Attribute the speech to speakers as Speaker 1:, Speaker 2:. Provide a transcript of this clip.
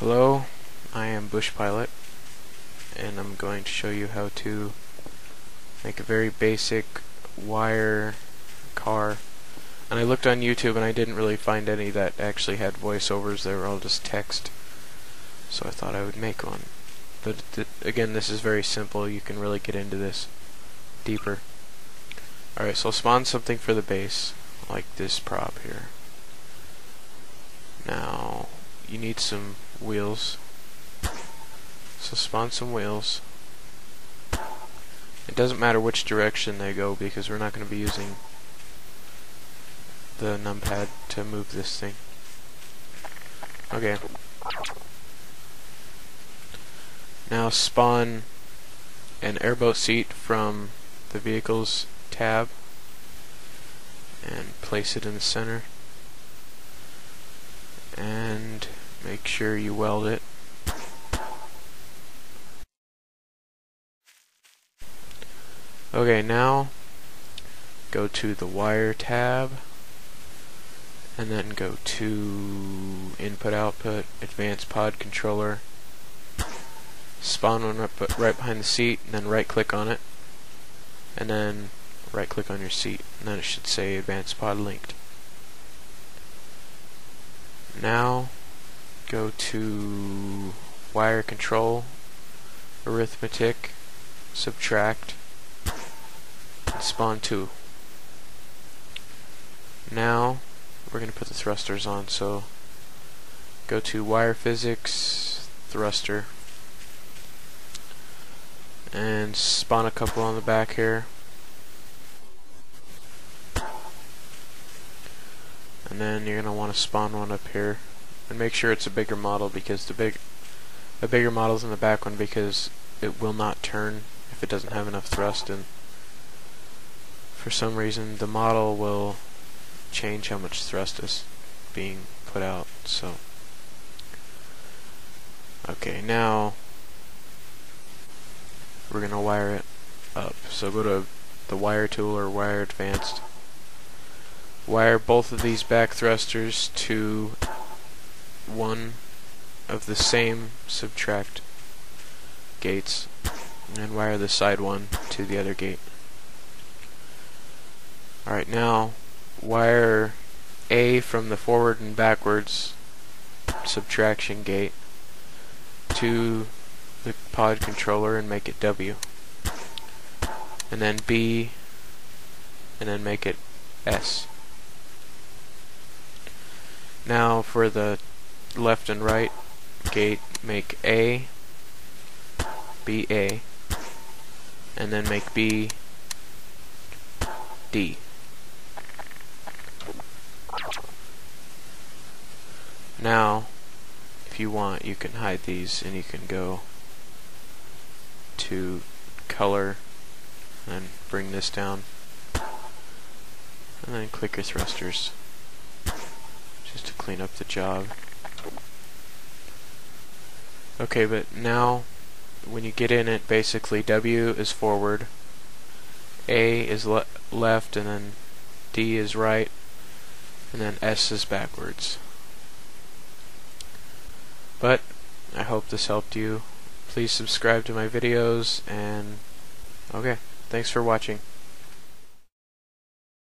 Speaker 1: Hello, I am Bush Pilot and I'm going to show you how to make a very basic wire car. And I looked on YouTube and I didn't really find any that actually had voiceovers, they were all just text so I thought I would make one. But th again this is very simple, you can really get into this deeper. Alright so I'll spawn something for the base like this prop here now you need some wheels. So spawn some wheels. It doesn't matter which direction they go because we're not going to be using the numpad to move this thing. Okay. Now spawn an airboat seat from the vehicles tab and place it in the center and make sure you weld it. Okay, now go to the wire tab and then go to input output advanced pod controller spawn one up right behind the seat and then right click on it and then right click on your seat and then it should say advanced pod linked now go to wire control, arithmetic, subtract, spawn 2. Now we're going to put the thrusters on, so go to wire physics, thruster, and spawn a couple on the back here. And then you're going to want to spawn one up here and make sure it's a bigger model because the big a bigger model's in the back one because it will not turn if it doesn't have enough thrust and for some reason the model will change how much thrust is being put out so. Okay now we're gonna wire it up. So go to the wire tool or wire advanced. Wire both of these back thrusters to one of the same subtract gates and wire the side one to the other gate. Alright, now wire A from the forward and backwards subtraction gate to the pod controller and make it W. And then B and then make it S. Now for the left and right gate make A, B A, and then make B D. Now, if you want, you can hide these and you can go to color and bring this down and then click your thrusters just to clean up the job. Okay, but now when you get in it, basically W is forward, A is le left, and then D is right, and then S is backwards. But I hope this helped you. Please subscribe to my videos, and okay, thanks for watching.